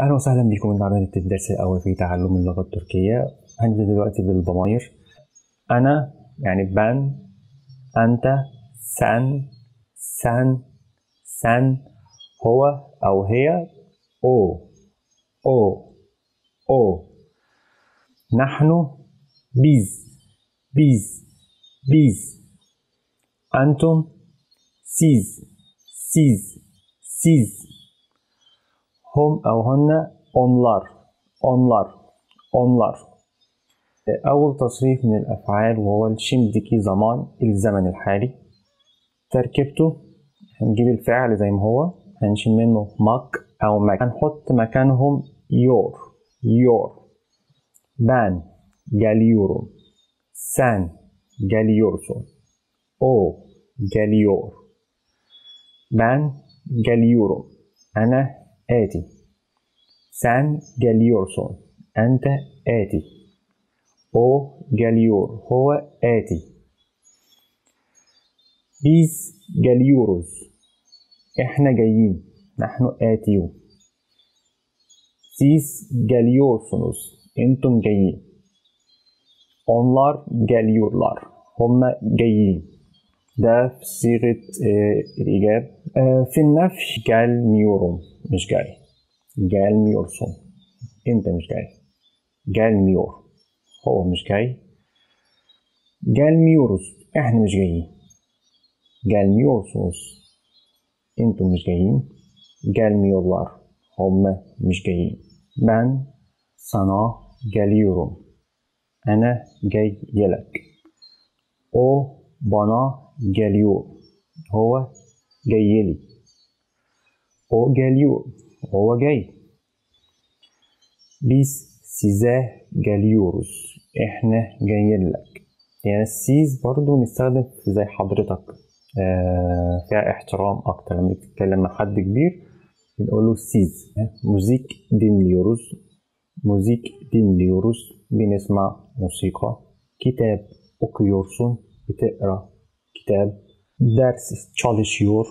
أهلا وسهلا بكم النهاردة في الدرس الأول في تعلم اللغة التركية. هنبدأ دلوقتي بالضمائر أنا يعني ben أنت sen sen sen هو أو هي o o o. نحن biz biz biz. أنتم siz siz siz. هم أو هن onlar onlar onlar. أول تصريف من الأفعال وهو ال Şimdiki Zaman الزمن الحالي. تركيبته هنجيب الفعل زي ما هو هنشيل منه mek أو mak هنحط مكانهم yor yor. ben geliyorum sen geliyorsun o geliyor ben geliyorum أنا آتي. sen geliyorsun أنت آتي. o geliyor هو آتي. biz geliyoruz إحنا جايين. نحن آتيون siz geliyorsunuz أنتم جايين. onlar geliyorlar هم جايين. ده في صيغة آه الإيجاب آه في النفي gelmiyorum مش جاي gelmiyorsun أنت مش جاي gelmiyor هو مش جاي gelmiyoruz إحنا مش جايين gelmiyorsunuz أنتم مش جايين gelmiyorlar هم مش جايين ben sana geliyorum أنا جاي لك o bana geliyor هو جاي لي o geliyor هو جاي biz size geliyoruz احنا جايين لك يعني السيز برضو نستخدم في زي حضرتك آه فيها احترام اكتر لما تتكلم مع حد كبير بنقول له سيز موزيك dinliyoruz müzik dinliyoruz بنسمع موسيقى كتاب okuyorsun بتقرا كتاب ders çalışıyor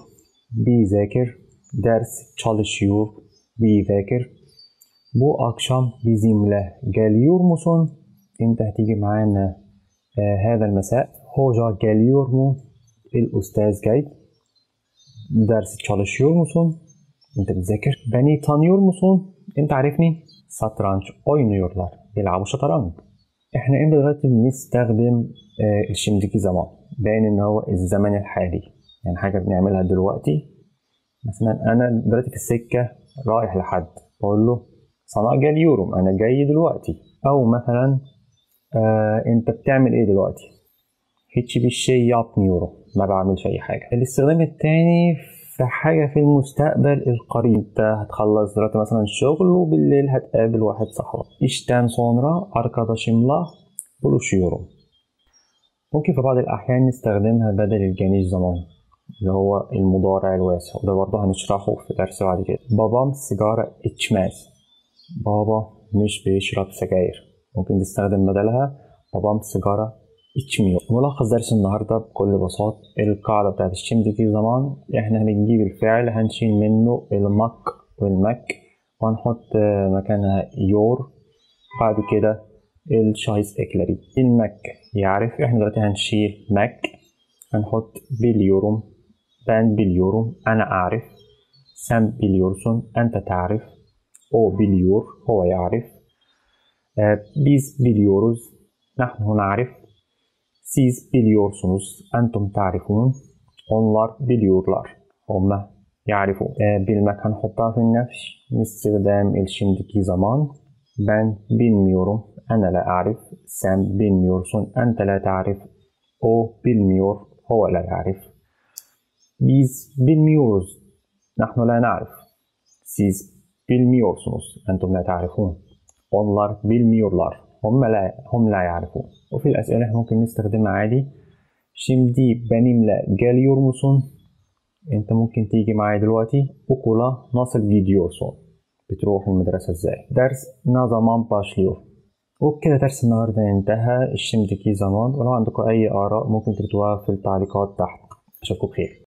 بيذاكر ders çalışıyor بيذاكر bu akşam bizimle geliyor musun? انت هتيجي معانا هذا المساء hoca geliyor mu? الأستاذ جاي ders çalışıyor musun? انت بتذاكر beni tanıyor musun? انت عارفني satranç oynuyorlar. بيلعبوا شطرنج إحنا إمتى دلوقتي بنستخدم الشمدكي زمان باين ان هو الزمن الحالي يعني حاجة بنعملها دلوقتي مثلا أنا دلوقتي في السكة رايح لحد بقول له صنع جاليورم أنا جاي دلوقتي. أو مثلا آه أنت بتعمل إيه دلوقتي؟ Hiçbir şey yapmıyorum ما بعملش أي حاجة. الاستخدام التاني في حاجة في المستقبل القريب أنت هتخلص دلوقتي مثلا شغل وبالليل هتقابل واحد صاحبك. işten sonra arkadaşımla buluşuyorum ممكن في بعض الأحيان نستخدمها بدل الجميل زمان. اللي هو المضارع الواسع. وده برضه هنشرحه في درس بعد كده. babam sigara içmez بابا مش بيشرب سجاير. ممكن تستخدم بدلها. babam sigara içmiyor ملخص درس النهاردة بكل بساطة. القاعدة بتاعت ال Şimdiki Zaman. إحنا هنجيب الفعل هنشيل منه ال mek وال mak. وهنحط مكانها yor. بعد كده ال şahıs ekleri bilmek يعرف. إحنا دلوقتي هنشيل mek. هنحط biliyorum ben biliyorum أنا أعرف sen biliyorsun أنت تعرف o biliyor هو يعرف biz biliyoruz نحن نعرف siz biliyorsunuz أنتم تعرفون onlar biliyorlar هم يعرفون bilmek هنحطها في النفي باستخدام الشمدكي زمان ben bilmiyorum أنا لا أعرف sen bilmiyorsun أنت لا تعرف o bilmiyor هو لا يعرف biz bilmiyoruz. نحن لا نعرف siz bilmiyorsunuz. أنتم لا تعرفون onlar bilmiyorlar. هم لا هم لا يعرفون وفي الأسئلة ممكن نستخدمها عادي şimdi benimle geliyor musun? انت ممكن تيجي معايا دلوقتي okula nasıl gidiyorsun? بتروح المدرسة إزاي درس zaman başlıyor? وبكده درس النهاردة انتهى الشمدكي زمان ولو عندكم أي آراء ممكن تكتبوها في التعليقات تحت أشوفكم بخير